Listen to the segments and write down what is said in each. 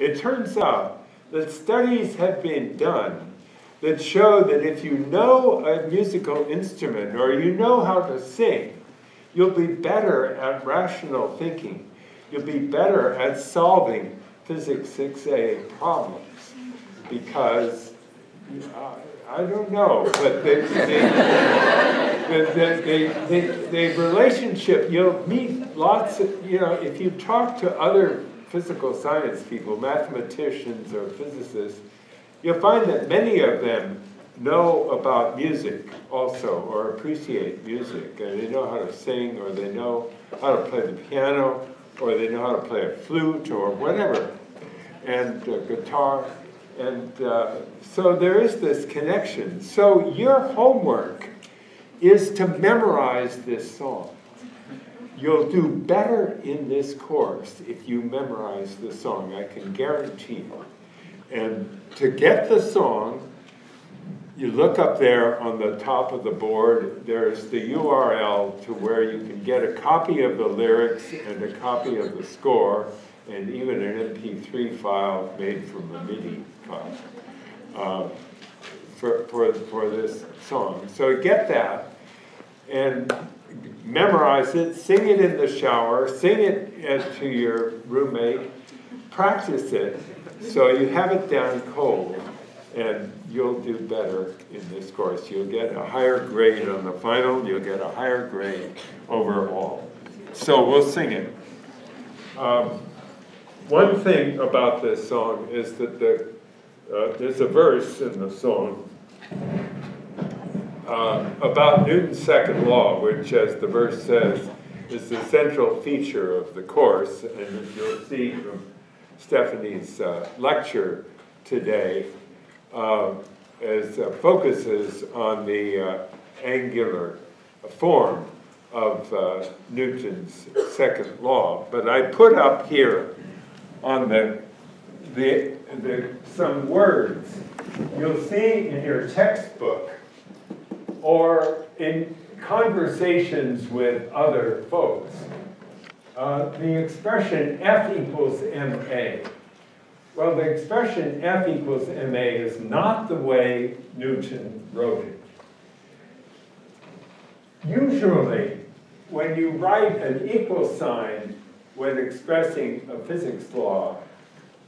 It turns out that studies have been done that show that if you know a musical instrument or you know how to sing, you'll be better at rational thinking. You'll be better at solving physics 6a problems because uh, I don't know, but the, the, the, the, relationship, you'll meet lots of, you know, if you talk to other physical science people, mathematicians or physicists, you'll find that many of them know about music also, or appreciate music, and they know how to sing, or they know how to play the piano, or they know how to play a flute, or whatever, and guitar. And uh, so there is this connection. So your homework is to memorize this song. You'll do better in this course if you memorize the song, I can guarantee you. And to get the song, you look up there on the top of the board, there's the URL to where you can get a copy of the lyrics and a copy of the score and even an MP3 file made from a MIDI file uh, for, for, for this song. So get that and memorize it, sing it in the shower, sing it to your roommate, practice it so you have it down cold and you'll do better in this course. You'll get a higher grade on the final, you'll get a higher grade overall. So we'll sing it. Um, one thing about this song is that the, uh, there's a verse in the song uh, about Newton's second law, which, as the verse says, is the central feature of the course. And you'll see from Stephanie's uh, lecture today, uh, as focuses on the uh, angular form of uh, Newton's second law. But I put up here on the, the, the some words you'll see in your textbook or in conversations with other folks, uh, the expression F equals MA. Well, the expression F equals MA is not the way Newton wrote it. Usually, when you write an equal sign when expressing a physics law,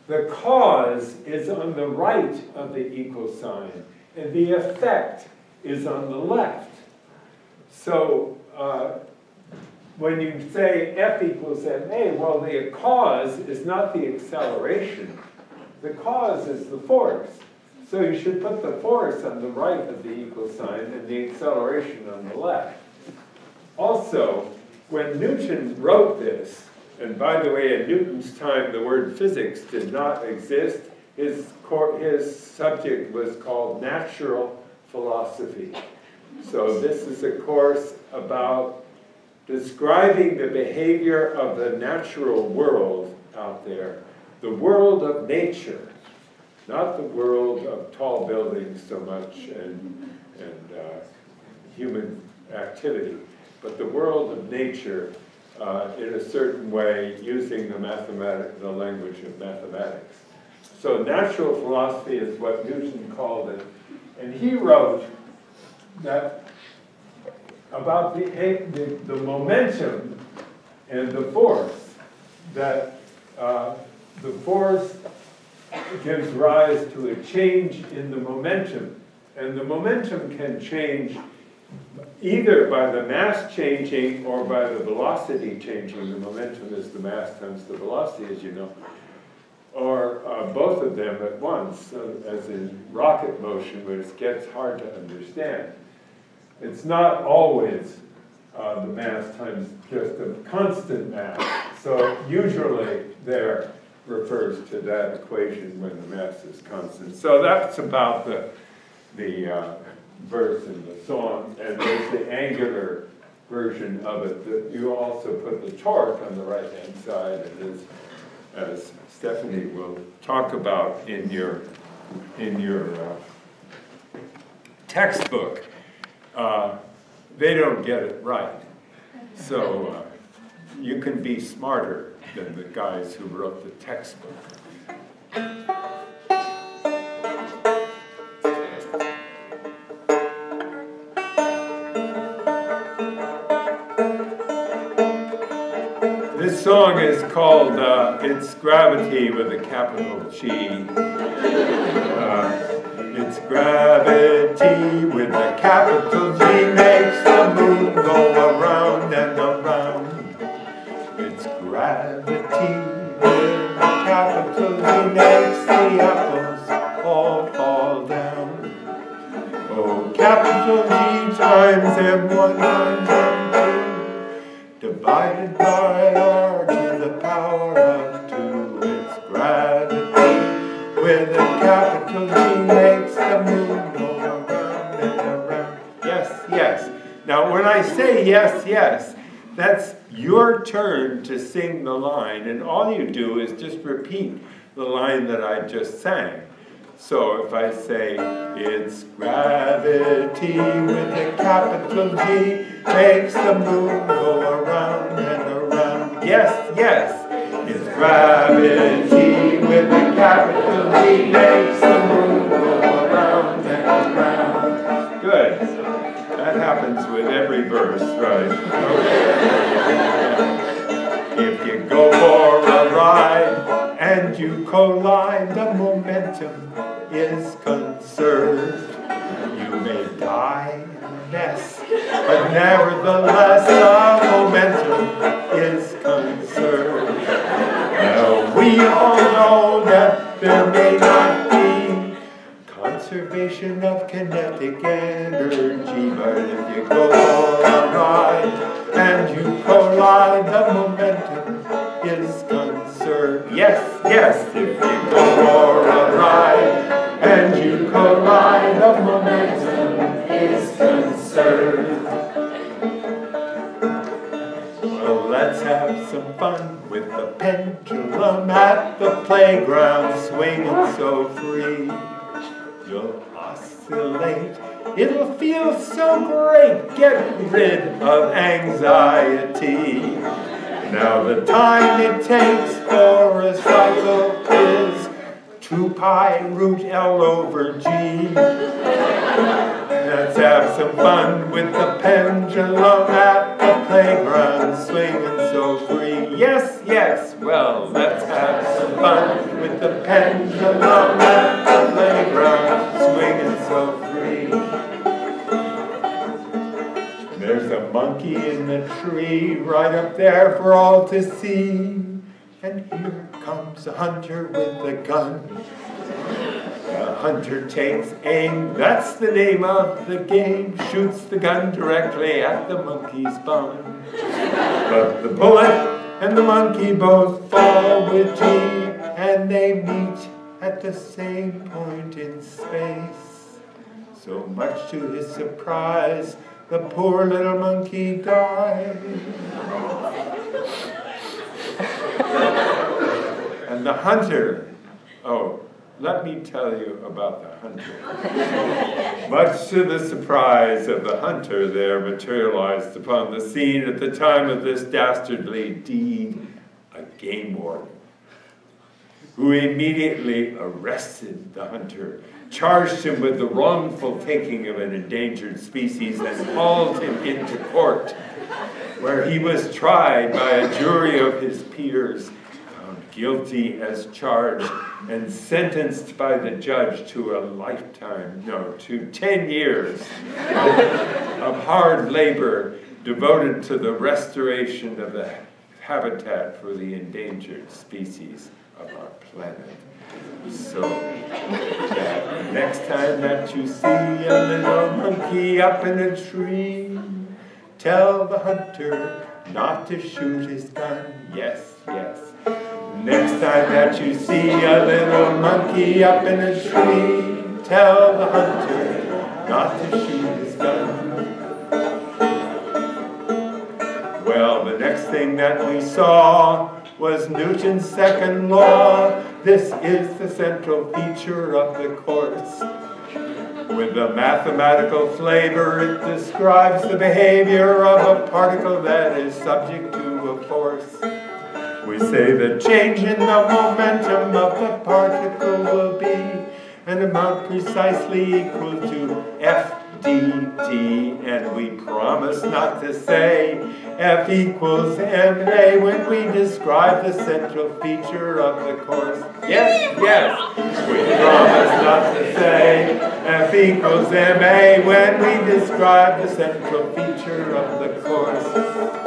the cause is on the right of the equal sign, and the effect is on the left. So uh, when you say F equals ma, well, the cause is not the acceleration. The cause is the force. So you should put the force on the right of the equal sign and the acceleration on the left. Also, when Newton wrote this, and by the way, in Newton's time, the word physics did not exist. His, his subject was called natural philosophy. So this is a course about describing the behavior of the natural world out there, the world of nature, not the world of tall buildings so much and, and uh, human activity, but the world of nature uh, in a certain way using the, mathematic, the language of mathematics. So natural philosophy is what Newton called it. And he wrote that about the, the, the momentum and the force, that uh, the force gives rise to a change in the momentum. And the momentum can change either by the mass changing or by the velocity changing. The momentum is the mass times the velocity, as you know. Or uh, both of them at once, uh, as in rocket motion, which gets hard to understand. It's not always uh, the mass times just a constant mass. So usually there refers to that equation when the mass is constant. So that's about the, the uh, verse in the song, and there's the angular version of it. That you also put the torque on the right-hand side, and as, as Stephanie will talk about in your, in your uh, textbook, uh, they don't get it right. So uh, you can be smarter than the guys who wrote the textbook. Song is called uh, It's Gravity with a capital G. Uh, it's gravity with a capital G makes the moon go around and around. Yes, yes. Now, when I say yes, yes, that's your turn to sing the line, and all you do is just repeat the line that I just sang. So if I say, it's gravity with a capital G makes the moon go around and around. Yes, yes. It's gravity right? If you go for a ride and you collide, the momentum is conserved. You may die mess, but nevertheless the momentum is conserved. Now we all know that there may not conservation of kinetic energy, but if you go for a ride and you collide, the momentum is conserved. Yes, yes, if you go for a ride and you collide, the momentum is conserved. Well, let's have some fun with the pendulum at the playground, swinging so free. Oscillate, it'll feel so great, get rid of anxiety. Now the time it takes for a cycle is 2 pi root L over G. Let's have some fun with the pendulum at the playground, swinging so free. Yes, yes, well, let's have some fun with the pendulum at the playground, swinging so free. There's a monkey in the tree right up there for all to see. And here comes a hunter with a gun. The hunter takes aim, that's the name of the game, shoots the gun directly at the monkey's bum. But the bullet and the monkey both fall with G, and they meet at the same point in space. So much to his surprise, the poor little monkey died. and the hunter, oh, let me tell you about the hunter. Much to the surprise of the hunter, there materialized upon the scene at the time of this dastardly deed a game warden, who immediately arrested the hunter, charged him with the wrongful taking of an endangered species, and hauled him into court, where he was tried by a jury of his peers guilty as charged and sentenced by the judge to a lifetime, no, to 10 years of hard labor devoted to the restoration of the habitat for the endangered species of our planet. So, that next time that you see a little monkey up in a tree, tell the hunter not to shoot his gun. Yes, yes. Next time that you see a little monkey up in a tree, tell the hunter not to shoot his gun. Well, the next thing that we saw was Newton's second law. This is the central feature of the course. With a mathematical flavor, it describes the behavior of a particle that is subject to a force. We say the change in the momentum of the particle will be an amount precisely equal to F dt, and we promise not to say F equals ma when we describe the central feature of the course. Yes, yes, we promise not to say F equals ma when we describe the central feature of the course.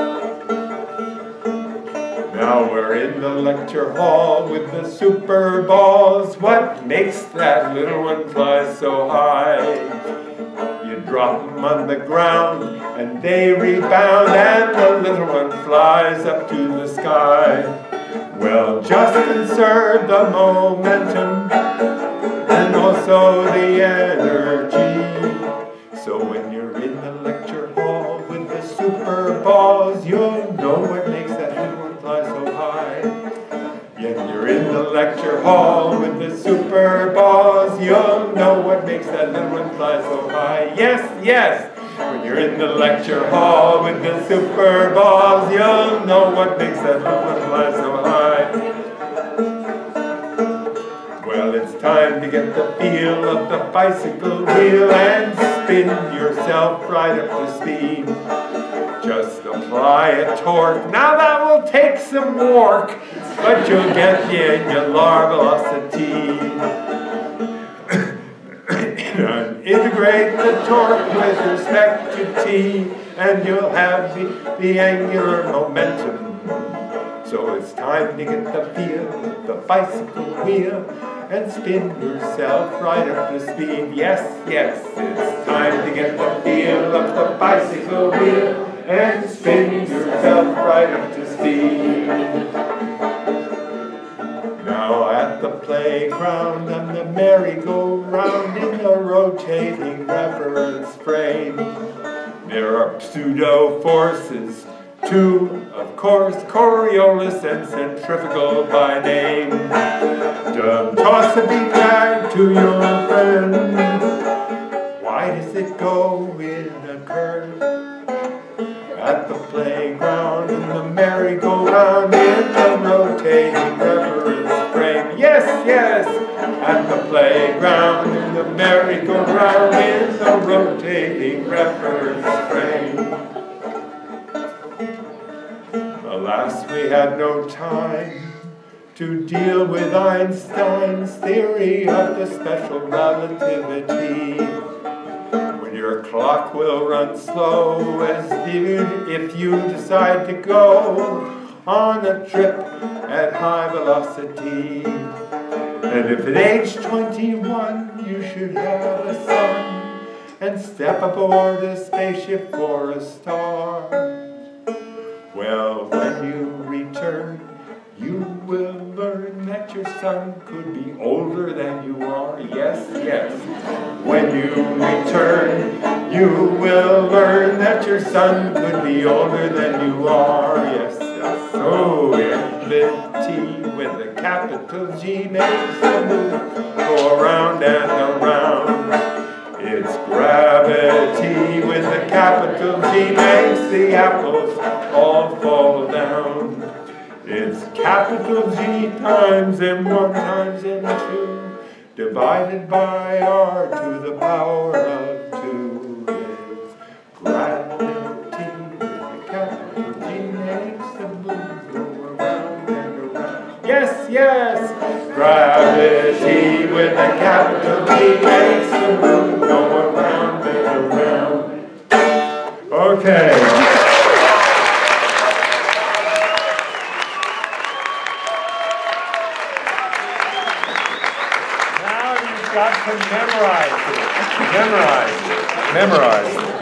Now we're in the lecture hall with the super balls. What makes that little one fly so high? You drop them on the ground and they rebound and the little one flies up to the sky. Well, just conserve the momentum and also the energy. So when you're in the lecture hall with the super balls, you'll know what lecture hall with the super balls, you'll know what makes that little one fly so high. Yes, yes. When you're in the lecture hall with the super balls, you'll know what makes that little one fly so high. Well, it's time to get the feel of the bicycle wheel and spin yourself right up to speed. Just apply a torque. Now that will take some work, but you'll get the angular velocity. integrate the torque with respect to t, and you'll have the, the angular momentum. So it's time to get the feel of the bicycle wheel and spin yourself right up to speed. Yes, yes, it's time to get the feel of the bicycle wheel and spin yourself right up to speed. The playground and the merry-go-round in the rotating reference frame. There are pseudo forces, two, of course, Coriolis and centrifugal by name. Don't toss a beat bag to your friend. Why does it go in a curve? At the playground and the merry-go-round in the rotating yes, at the playground, in the merry-go-round, in the rotating reference frame. Alas, we had no time to deal with Einstein's theory of the special relativity. When your clock will run slow as even if you decide to go on a trip at high velocity. And if at age 21 you should have a son and step aboard a spaceship for a star, well, when you return, you will learn that your son could be older than you are. Yes, yes. When you return, you will learn that your son could be older than you are. Yes. Yes. Oh, infinity with a capital G makes the moon go around and around. It's gravity with a capital G makes the apples all fall down. It's capital G times M1 times M2 divided by R to the power of 2 is gravity. Yes, yes. Gravity with a capital G makes the moon go around and around. Okay. Now you've got to memorize it. Memorize it. Memorize it.